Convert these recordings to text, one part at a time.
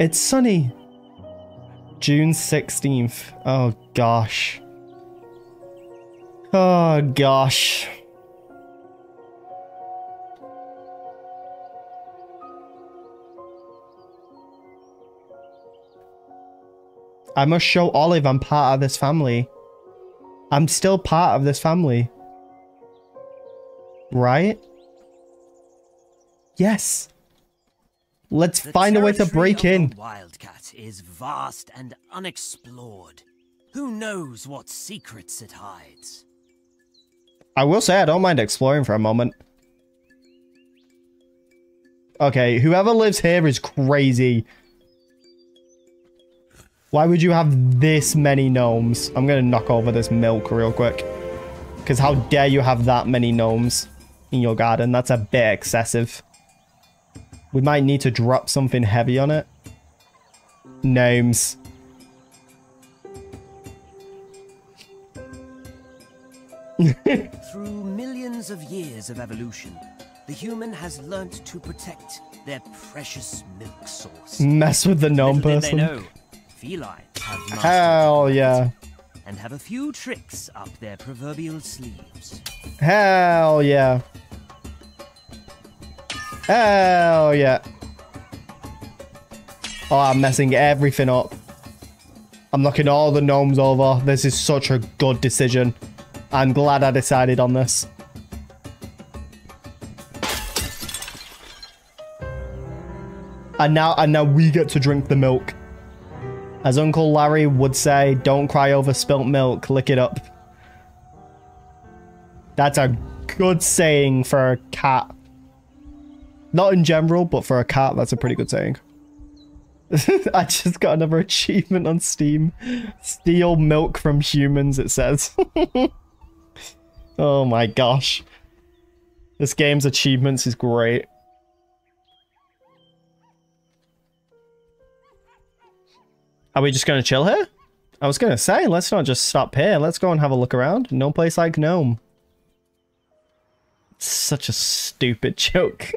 It's sunny. June 16th. Oh gosh. Oh gosh. I must show Olive I'm part of this family. I'm still part of this family. Right? Yes. Let's The find a way to break in. Wildcat is vast and unexplored. Who knows what secrets it hides? I will say I don't mind exploring for a moment. Okay, whoever lives here is crazy. Why would you have this many gnomes? I'm going to knock over this milk real quick. Because how dare you have that many gnomes in your garden? That's a bit excessive. We might need to drop something heavy on it. Gnomes. Through millions of years of evolution, the human has learnt to protect their precious milk source. Mess with the gnome Little did they person. know, feline have Hell yeah. And have a few tricks up their proverbial sleeves. Hell yeah. Hell yeah. Oh, I'm messing everything up. I'm knocking all the gnomes over. This is such a good decision. I'm glad I decided on this. And now, and now we get to drink the milk. As Uncle Larry would say, don't cry over spilt milk, lick it up. That's a good saying for a cat. Not in general, but for a cat, that's a pretty good saying. I just got another achievement on Steam. Steal milk from humans, it says. oh my gosh. This game's achievements is great. Are we just going to chill here? I was going to say, let's not just stop here. Let's go and have a look around. No place like Gnome. Such a stupid joke.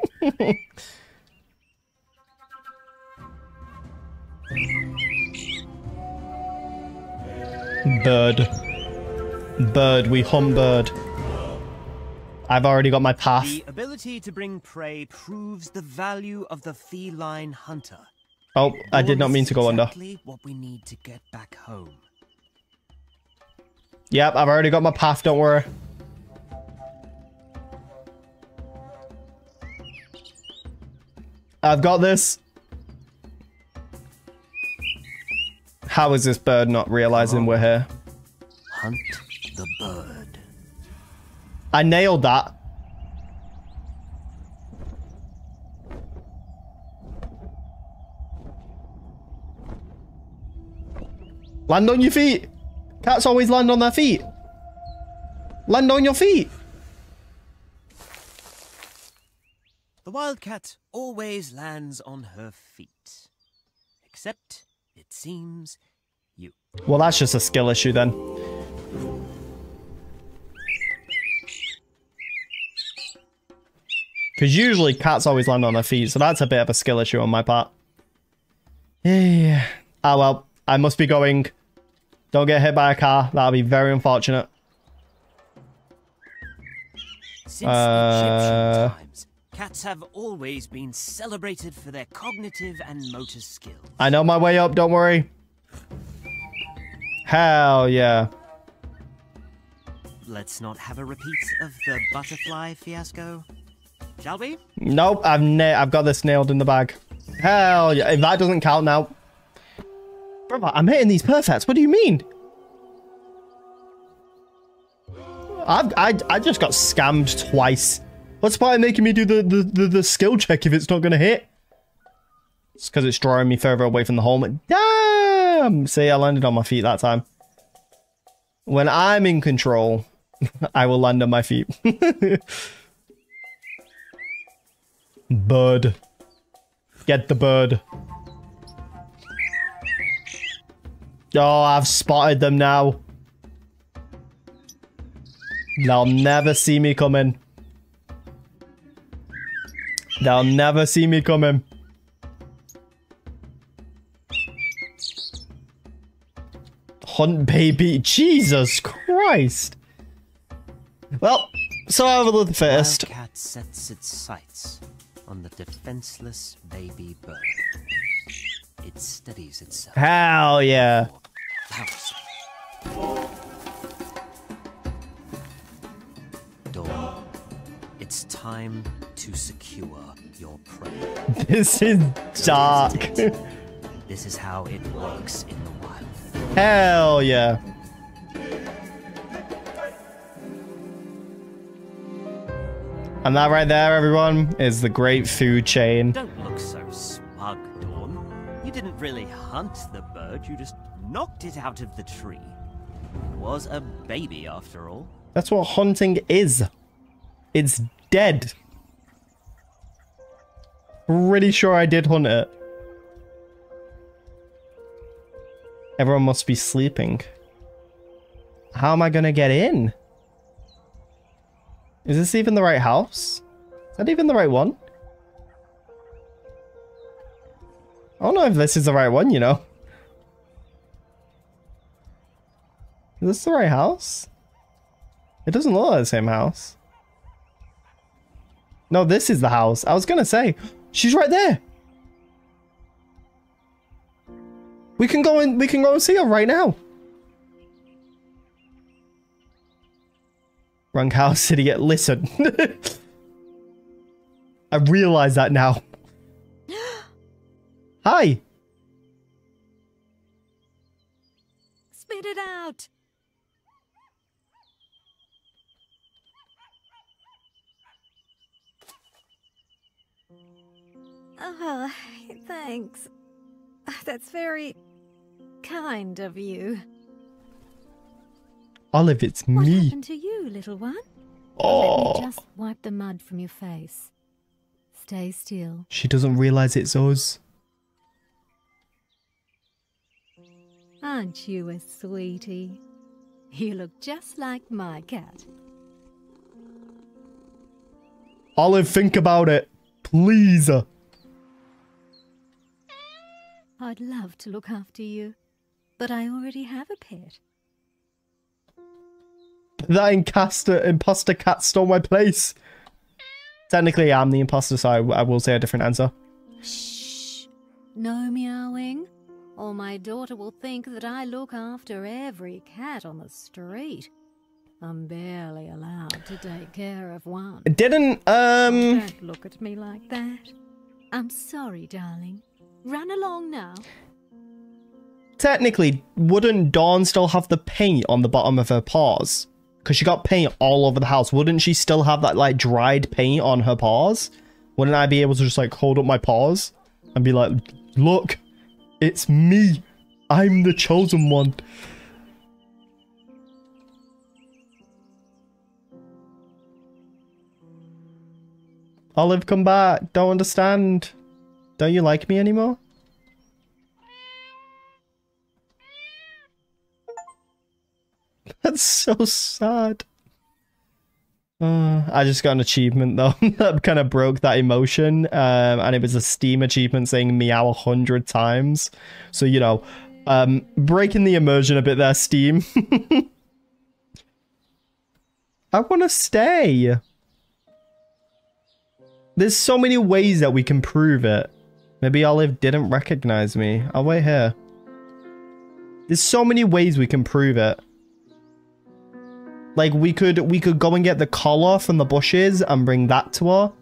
Bird. Bird, we hum bird. I've already got my path. The ability to bring prey proves the value of the feline hunter. Oh, I did not mean to go under. What we need to get back home. Yep, I've already got my path, don't worry. I've got this. How is this bird not realizing we're here? Hunt the bird. I nailed that. Land on your feet. Cats always land on their feet. Land on your feet. The wildcat always lands on her feet. Except, it seems, you. Well, that's just a skill issue then. Because usually cats always land on their feet, so that's a bit of a skill issue on my part. Yeah. Ah, well, I must be going. Don't get hit by a car. That'll be very unfortunate. Since Uh, Egyptian times, cats have always been celebrated for their cognitive and motor skills. I know my way up, don't worry. Hell yeah. Let's not have a repeat of the butterfly fiasco, shall we? Nope, I've na I've got this nailed in the bag. Hell yeah. If that doesn't count now. Brother, I'm hitting these perfects. What do you mean? I've, I, I just got scammed twice. What's the point of making me do the, the, the, the skill check if it's not going to hit? It's because it's drawing me further away from the home. Damn! See, I landed on my feet that time. When I'm in control, I will land on my feet. bird. Get the bird. Oh, I've spotted them now. They'll never see me coming. They'll never see me coming. Hunt baby. Jesus Christ. Well, survival of the first. cat sets its sights on the defenseless baby bird. It steadies itself. Hell yeah. Time to secure your prey. This is dark. This is how it works in the wild. Hell yeah. And that right there, everyone, is the great food chain. Don't look so smug, Dawn. You didn't really hunt the bird, you just knocked it out of the tree. It was a baby, after all. That's what hunting is. It's dead. Pretty sure I did hunt it. Everyone must be sleeping. How am I gonna get in? Is this even the right house? Is that even the right one? I don't know if this is the right one, you know. Is this the right house? It doesn't look like the same house. No, this is the house. I was gonna say, she's right there. We can go and we can go and see her right now. Wrong house, idiot. Listen. I realize that now. Hi. Spit it out! Oh, thanks. That's very kind of you. Olive, it's What me. happened to you, little one? Let Oh, me just wipe the mud from your face. Stay still. she doesn't realize it's us. Aren't you a sweetie? You look just like my cat. Olive, think about it. Please. I'd love to look after you, but I already have a pet. That imposter, imposter cat stole my place. Technically, I'm the imposter, so I, I will say a different answer. Shh! No meowing, or my daughter will think that I look after every cat on the street. I'm barely allowed to take care of one. Didn't, um... Don't look at me like that. I'm sorry, darling. Run along now. Technically, wouldn't Dawn still have the paint on the bottom of her paws? Because she got paint all over the house. Wouldn't she still have that, like, dried paint on her paws? Wouldn't I be able to just, like, hold up my paws and be like, look, it's me. I'm the chosen one. Olive, come back. Don't understand. Don't you like me anymore? That's so sad. Uh, I just got an achievement though that kind of broke that emotion, um, and it was a Steam achievement saying meow a hundred times. So you know, um, breaking the immersion a bit there, Steam. I want to stay. There's so many ways that we can prove it. Maybe Olive didn't recognize me. I'll wait here. There's so many ways we can prove it. Like we could we could go and get the collar from the bushes and bring that to her.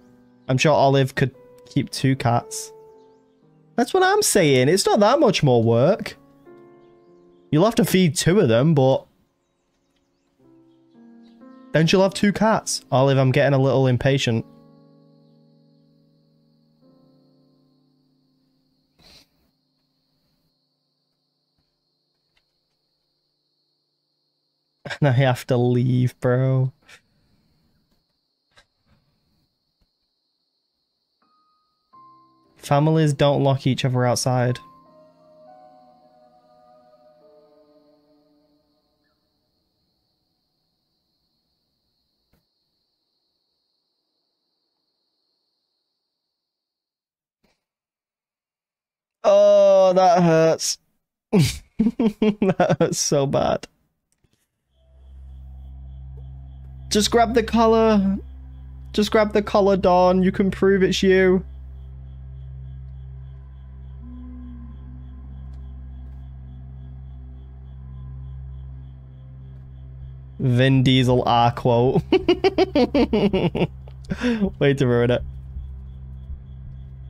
I'm sure Olive could keep two cats. That's what I'm saying. It's not that much more work. You'll have to feed two of them, but then she'll have two cats. Olive, I'm getting a little impatient. And I have to leave, bro. Families don't lock each other outside. Oh, that hurts. that hurts so bad. Just grab the collar. Just grab the collar, Dawn. You can prove it's you. Vin Diesel R quote. Way to ruin it.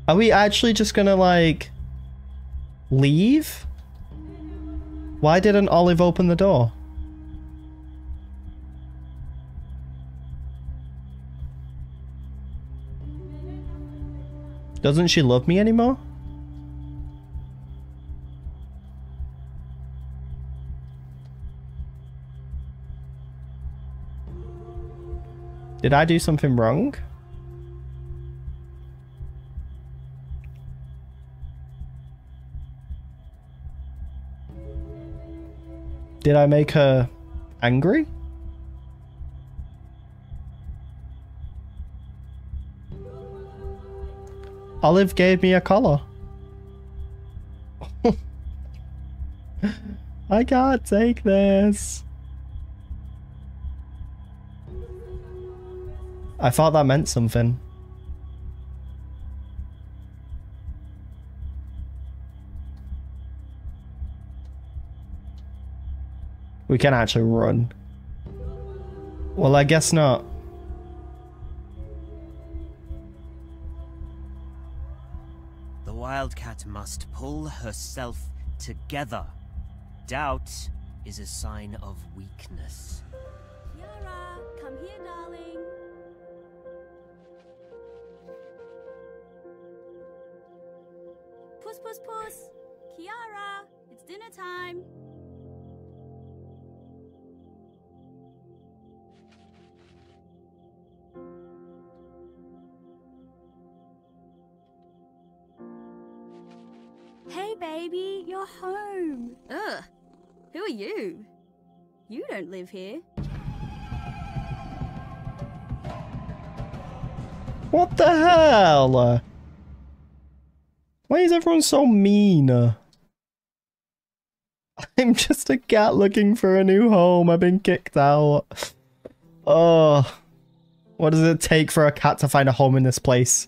Are we actually just gonna like leave? Why didn't Olive open the door? Doesn't she love me anymore? Did I do something wrong? Did I make her angry? Olive gave me a collar. I can't take this. I thought that meant something. We can actually run. Well, I guess not. Wildcat must pull herself together. Doubt is a sign of weakness. Yara, come here, darling. Puss, puss, puss. Kiara, it's dinner time. Baby, you're home. Ugh, who are you? You don't live here. What the hell? Why is everyone so mean? I'm just a cat looking for a new home. I've been kicked out. Oh. What does it take for a cat to find a home in this place?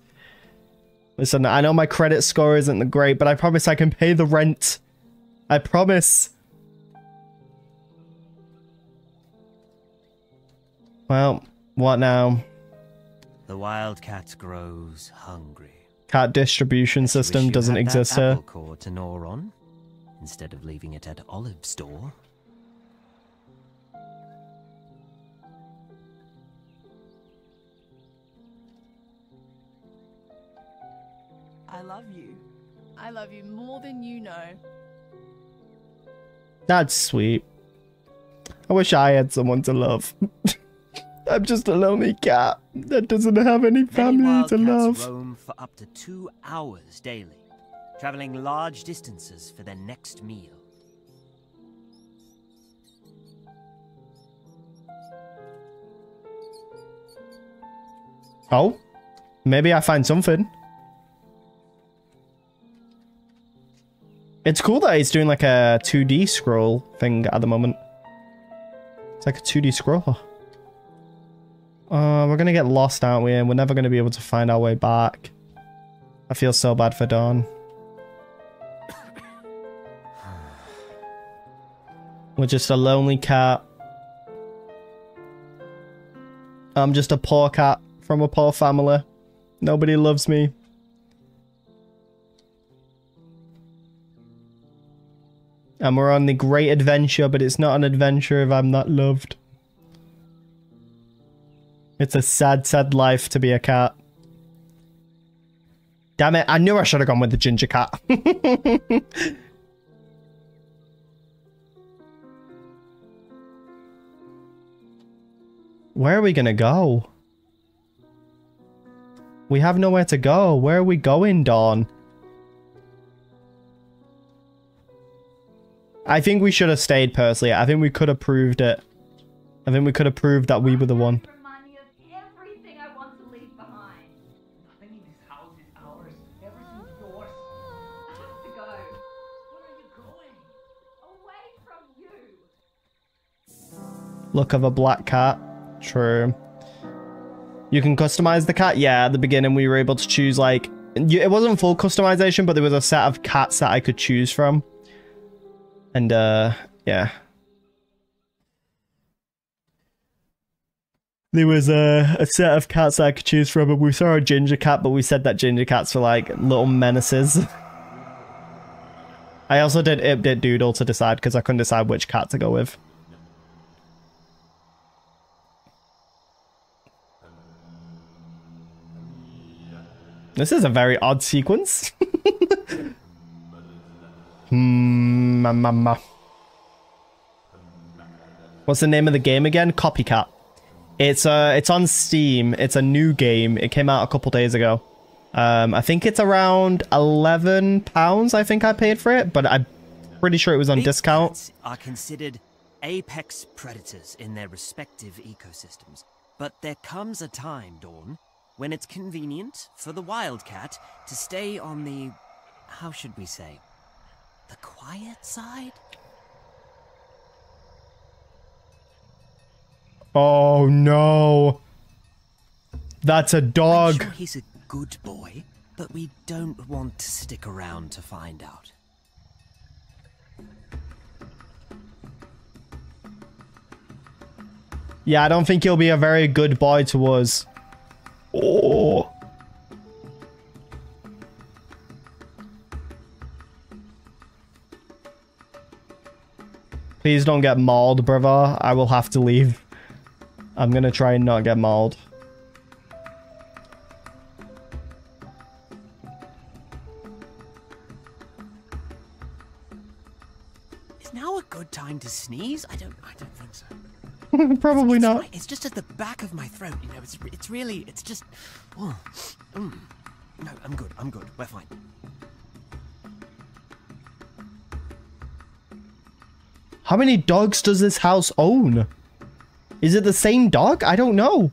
Listen, I know my credit score isn't the great, but I promise I can pay the rent. I promise. Well, what now? The Wildcat grows hungry. Cat distribution system doesn't exist here. core to gnaw on, instead of leaving it at Olive's door. I love you. I love you more than you know. That's sweet. I wish I had someone to love. I'm just a lonely cat that doesn't have any Many family to wildcats love. roam for up to two hours daily, traveling large distances for their next meal. Oh, maybe I find something. It's cool that he's doing like a 2D scroll thing at the moment. It's like a 2D scroll. Uh, we're gonna get lost, aren't we? And we're never gonna be able to find our way back. I feel so bad for Dawn. We're just a lonely cat. I'm just a poor cat from a poor family. Nobody loves me. And we're on the great adventure, but it's not an adventure if I'm not loved. It's a sad, sad life to be a cat. Damn it, I knew I should have gone with the ginger cat. Where are we gonna go? We have nowhere to go. Where are we going, Dawn? I think we should have stayed, personally. I think we could have proved it. I think we could have proved that we were the one. Look of a black cat. True. You can customize the cat? Yeah, at the beginning we were able to choose like... It wasn't full customization, but there was a set of cats that I could choose from. And uh yeah. There was a, a set of cats I could choose from, and we saw a ginger cat, but we said that ginger cats were like little menaces. I also did Ipdit Doodle to decide because I couldn't decide which cat to go with. This is a very odd sequence. hmm, mama. What's the name of the game again? Copycat. It's uh, it's on Steam. It's a new game. It came out a couple days ago. Um, I think it's around eleven pounds. I think I paid for it, but I'm pretty sure it was on Big discount. cats Are considered apex predators in their respective ecosystems. But there comes a time, Dawn, when it's convenient for the wildcat to stay on the, how should we say, the quiet side? Oh no. That's a dog. sure he's a good boy, but we don't want to stick around to find out. Yeah, I don't think he'll be a very good boy to us. Oh. Please don't get mauled, brother. I will have to leave. I'm gonna try and not get mauled. Is now a good time to sneeze? I don't. I don't think so. Probably it's not. right- It's just at the back of my throat. You know, it's it's really. It's just. Oh, mm. No, I'm good. I'm good. We're fine. How many dogs does this house own? Is it the same dog? I don't know.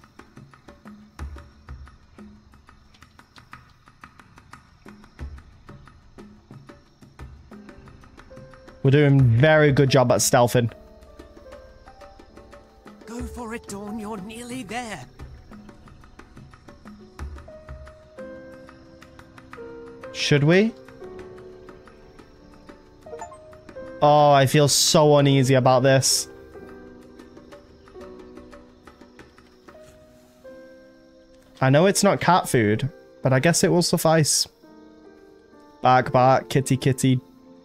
We're doing very good job at stealthing. Go for it, Dawn. You're nearly there. Should we? Oh, I feel so uneasy about this. I know it's not cat food, but I guess it will suffice. Bark, bark, kitty, kitty.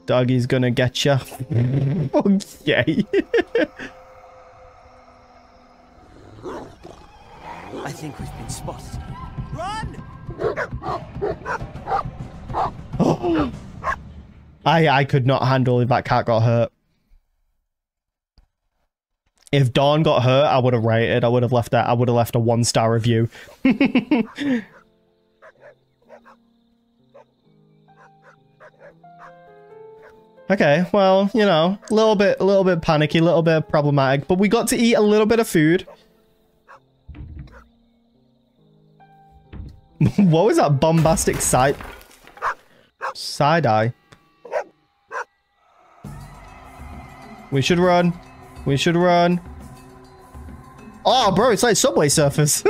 Doggy's gonna get you. okay. I think we've been spotted. Run! I I could not handle if that cat got hurt. If Dawn got hurt, I would have rated. I would have left that. I would have left a one star review. okay, well, you know, a little bit, a little bit panicky, a little bit problematic, but we got to eat a little bit of food. what was that bombastic side side eye? We should run. We should run. Oh, bro, it's like Subway Surfers.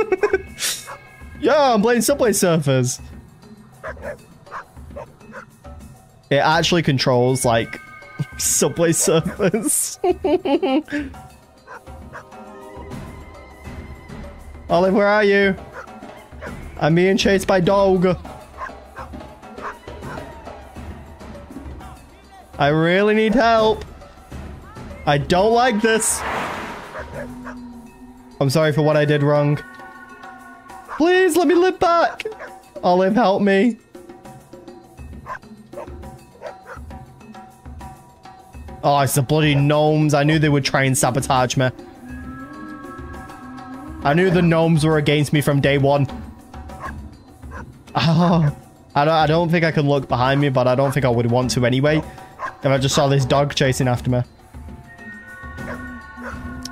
yeah, I'm playing Subway Surfers. It actually controls, like, Subway Surfers. Olive, where are you? I'm being chased by dog. I really need help. I don't like this. I'm sorry for what I did wrong. Please let me live back. Olive, help me. Oh, it's the bloody gnomes. I knew they would try and sabotage me. I knew the gnomes were against me from day one. Oh, I don't, I don't think I can look behind me, but I don't think I would want to anyway. If I just saw this dog chasing after me.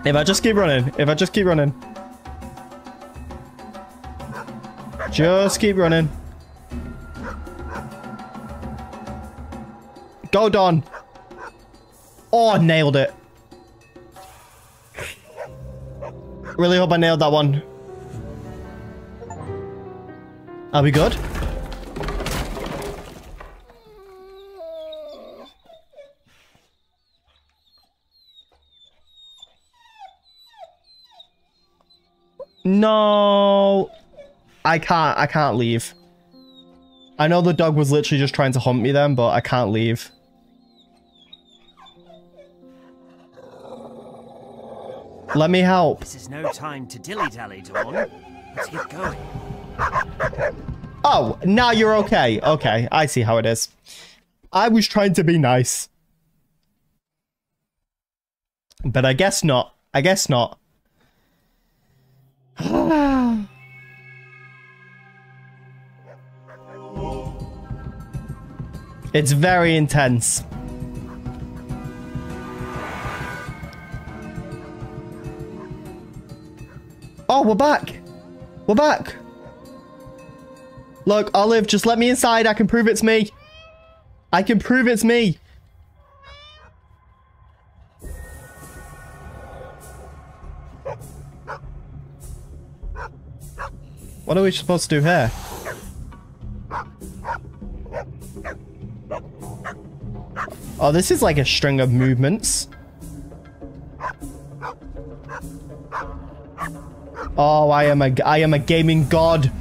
If I just keep running. If I just keep running. Just keep running. Go, Don. Oh, nailed it. Really hope I nailed that one. Are we good? No. I can't. I can't leave. I know the dog was literally just trying to hunt me then, but I can't leave. Let me help. This is no time to dilly-dally, Dawn. Let's get going. Oh, now you're okay. Okay, I see how it is. I was trying to be nice. But I guess not. I guess not. it's very intense. Oh, we're back. We're back. Look, Olive, just let me inside. I can prove it's me. I can prove it's me. What are we supposed to do here? Oh, this is like a string of movements. Oh, I am a I am a gaming god.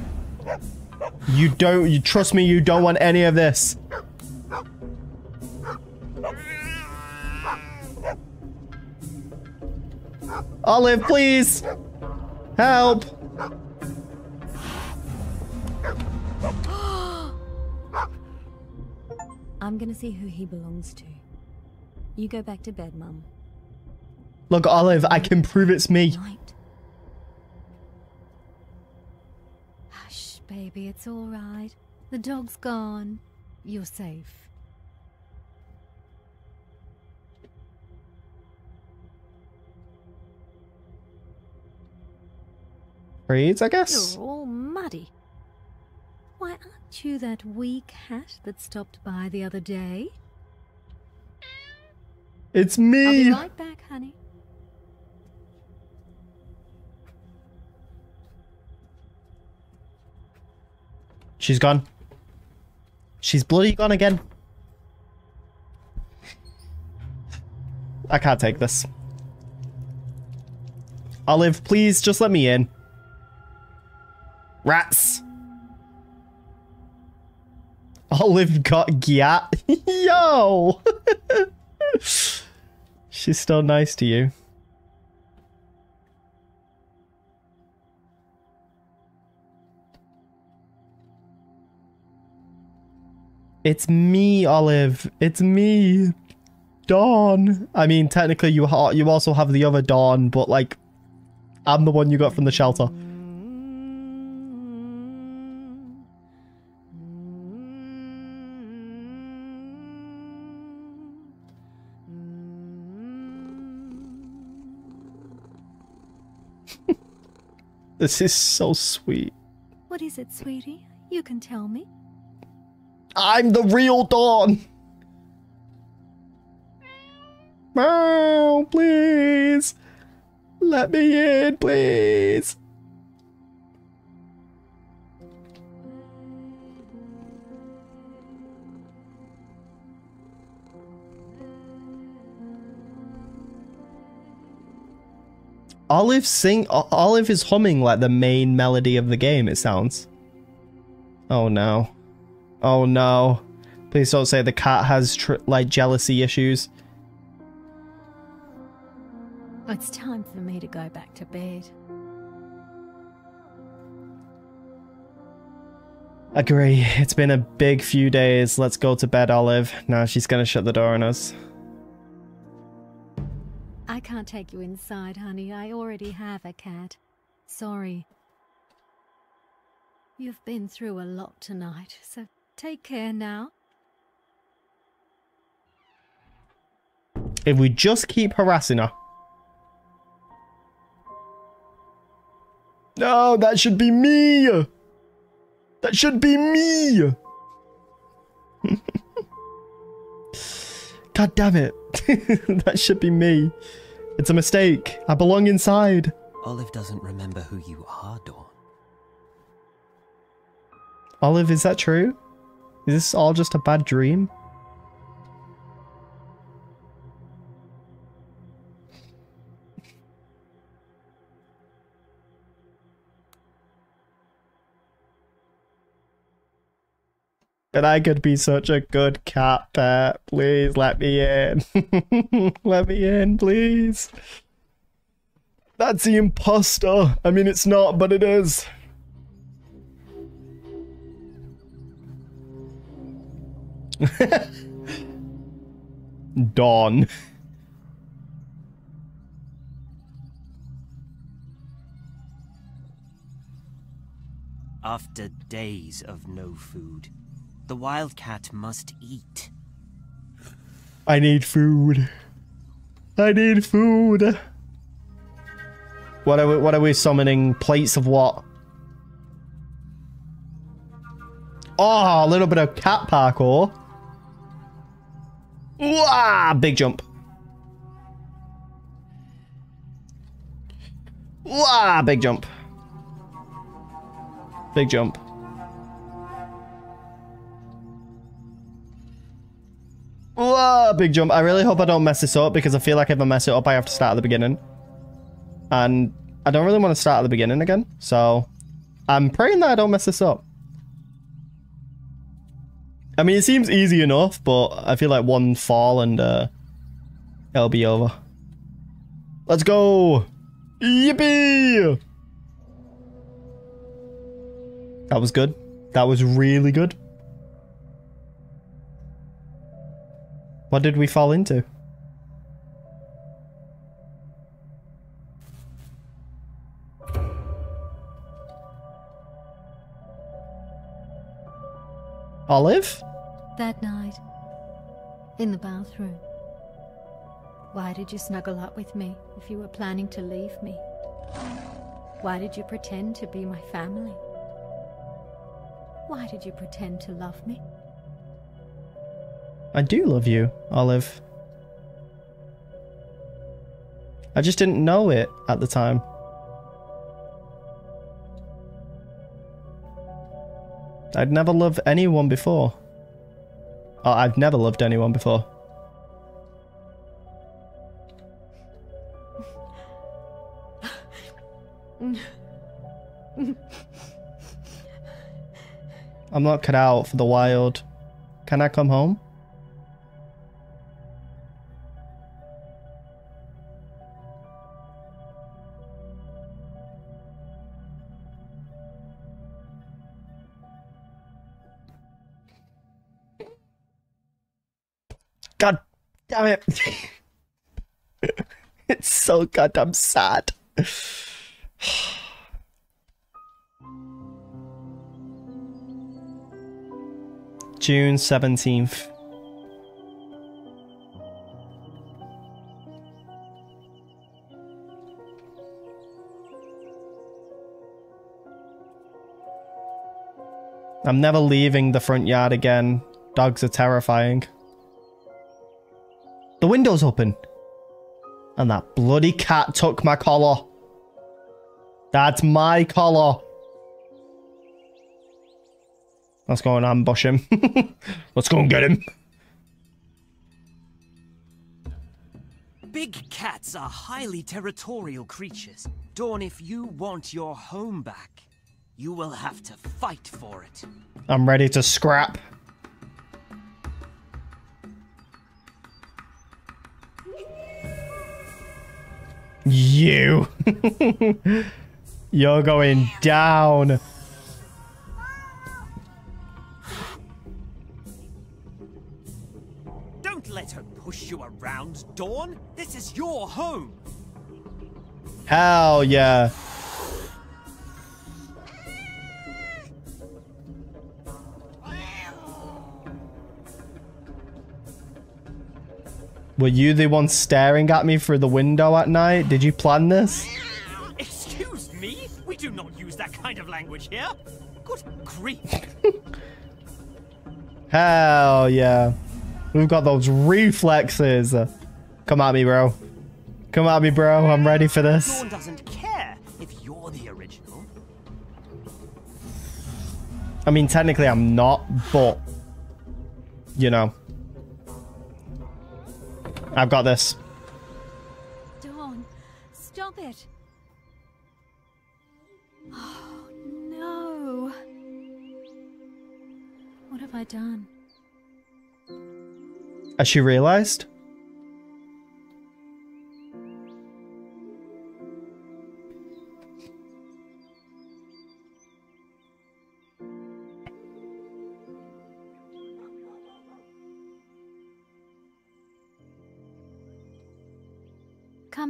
You don't you trust me, you don't want any of this. Olive, please. Help. See who he belongs to. You go back to bed, Mum. Look, Olive, I can prove it's me. Night. Hush, baby, it's all right. The dog's gone. You're safe. Breeds, I guess. You're all muddy. Why, you that wee cat that stopped by the other day? It's me! I'll be me. right back, honey. She's gone. She's bloody gone again. I can't take this. Olive, please just let me in. Rats. Olive got gyat. Yo! She's still nice to you. It's me, Olive. It's me. Dawn. I mean, technically you ha you also have the other Dawn, but like I'm the one you got from the shelter. This is so sweet. What is it, sweetie? You can tell me. I'm the real Dawn. Meow, please. Let me in, please. Olive sing Olive is humming like the main melody of the game it sounds. Oh no. Oh no. Please don't say the cat has tr- like jealousy issues. It's time for me to go back to bed. Agree. It's been a big few days. Let's go to bed, Olive. Now she's gonna shut the door on us. I can't take you inside, honey. I already have a cat. Sorry. You've been through a lot tonight, so take care now. If we just keep harassing her. No, that should be me. That should be me. God damn it. that should be me. It's a mistake. I belong inside. Olive doesn't remember who you are, Dawn. Olive, is that true? Is this all just a bad dream? And I could be such a good cat pet. Please let me in. let me in, please. That's the imposter. I mean, it's not, but it is. Dawn. After days of no food, the wildcat must eat. I need food. I need food. What are we, what are we summoning? Plates of what? Oh, a little bit of cat parkour. Wah! Big jump. Wah! Big jump. Big jump. Whoa, big jump. I really hope I don't mess this up because I feel like if I mess it up, I have to start at the beginning. And I don't really want to start at the beginning again. So I'm praying that I don't mess this up. I mean, it seems easy enough, but I feel like one fall and uh, it'll be over. Let's go! Yippee! That was good. That was really good. What did we fall into? Olive? That night, in the bathroom. Why did you snuggle up with me if you were planning to leave me? Why did you pretend to be my family? Why did you pretend to love me? I do love you, Olive. I just didn't know it at the time. I'd never loved anyone before. Oh, I've never loved anyone before. I'm not cut out for the wild. Can I come home? Damn it. it's so goddamn sad. June 17th. I'm never leaving the front yard again. Dogs are terrifying. The window's open. And that bloody cat took my collar. That's my collar. Let's go and ambush him. Let's go and get him. Big cats are highly territorial creatures. Dawn, if you want your home back, you will have to fight for it. I'm ready to scrap. You. You're going down. Don't let her push you around, Dawn. This is your home. Hell yeah. Were you the one staring at me through the window at night? Did you plan this? Excuse me? We do not use that kind of language here. Good grief. Hell yeah. We've got those reflexes. Come at me, bro. Come at me, bro. I'm ready for this. Dawn doesn't care if you're the original. I mean, technically I'm not, but, you know. I've got this. Dawn, stop it. Oh, no. What have I done? Has she realized?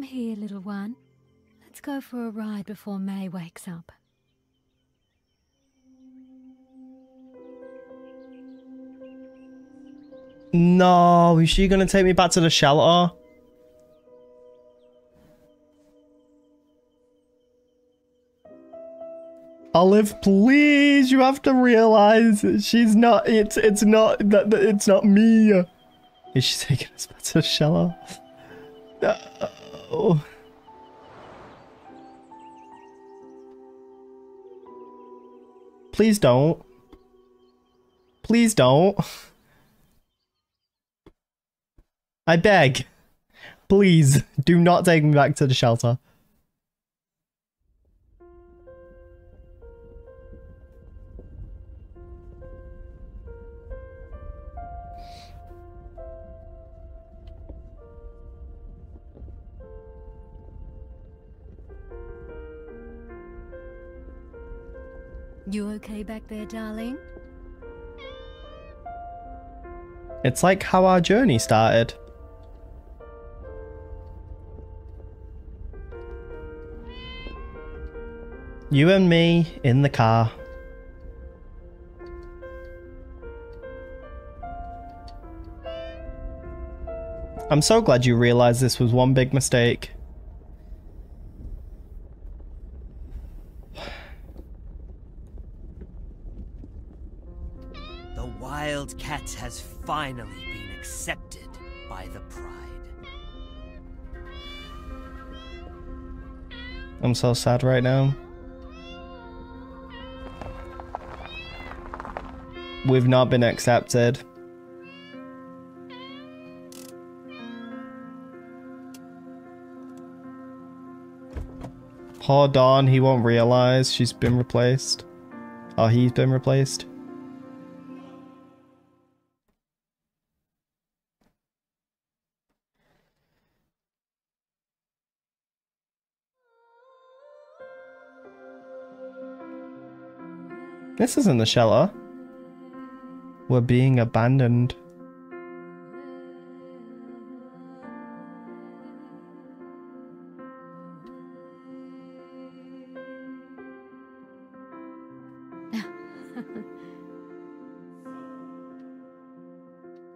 Come here, little one. Let's go for a ride before May wakes up. No, is she gonna take me back to the shelter? Olive, please, you have to realize she's not, it's, it's not, that, that it's not me. Is she taking us back to the shelter? No. Please don't. Please don't. I beg. Please, do not take me back to the shelter. You okay back there, darling? It's like how our journey started. You and me in the car. I'm so glad you realized this was one big mistake. I'm so sad right now. We've not been accepted. Poor Dawn, he won't realize she's been replaced. Or he's been replaced. This isn't the shelter. We're being abandoned.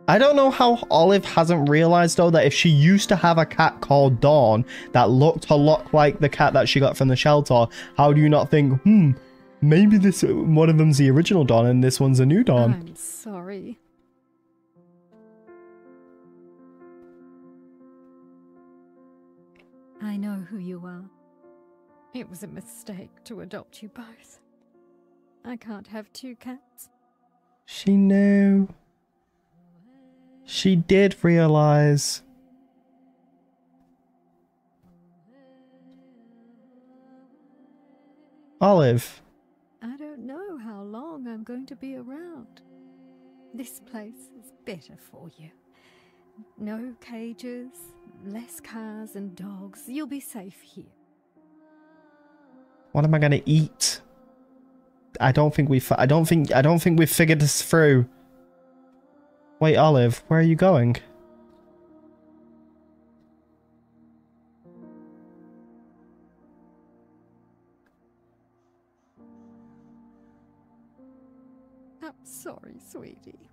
I don't know how Olive hasn't realized though that if she used to have a cat called Dawn that looked a lot like the cat that she got from the shelter, how do you not think, hmm, maybe this one of them's the original Dawn and this one's a new Dawn? I'm sorry. I know who you are. It was a mistake to adopt you both. I can't have two cats. She knew. She did realize. Olive. Don't know how long I'm going to be around. This place is better for you. No cages, less cars and dogs. You'll be safe here. What am I gonna eat? I don't think we. I don't think. I don't think we've figured this through. Wait, Olive, where are you going? Sweetie.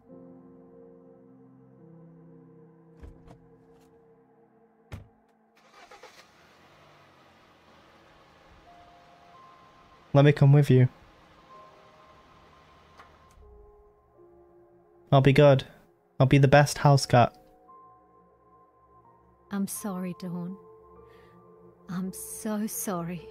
Let me come with you. I'll be good. I'll be the best house cat. I'm sorry, Dawn. I'm so sorry.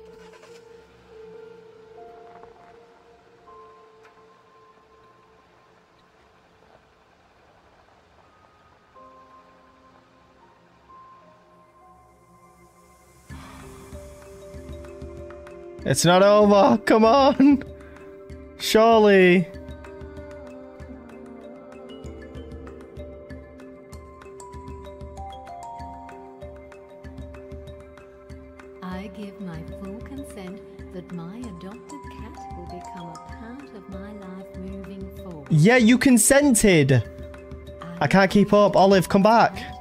It's not over. Come on. Surely. I give my full consent that my adopted cat will become a part of my life moving forward. Yeah, you consented. I can't keep up. Olive, come back.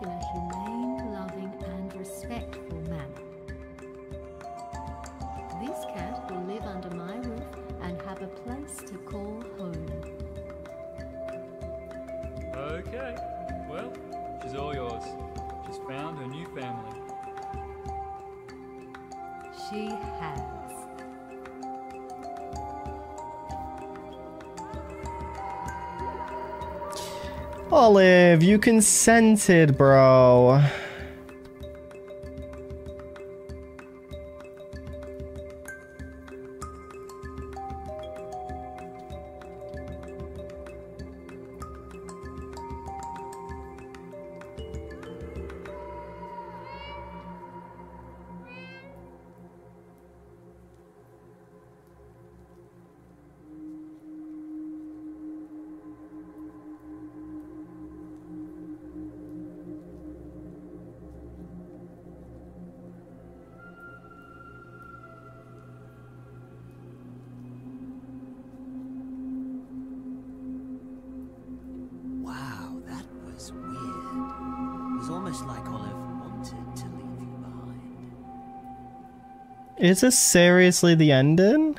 Olive, you consented, bro. Is this seriously the ending?